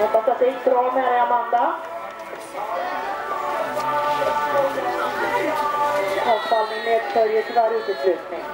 Hoppas att det gick bra med dig, Amanda. Avfallning medföljer tyvärr uteslutning.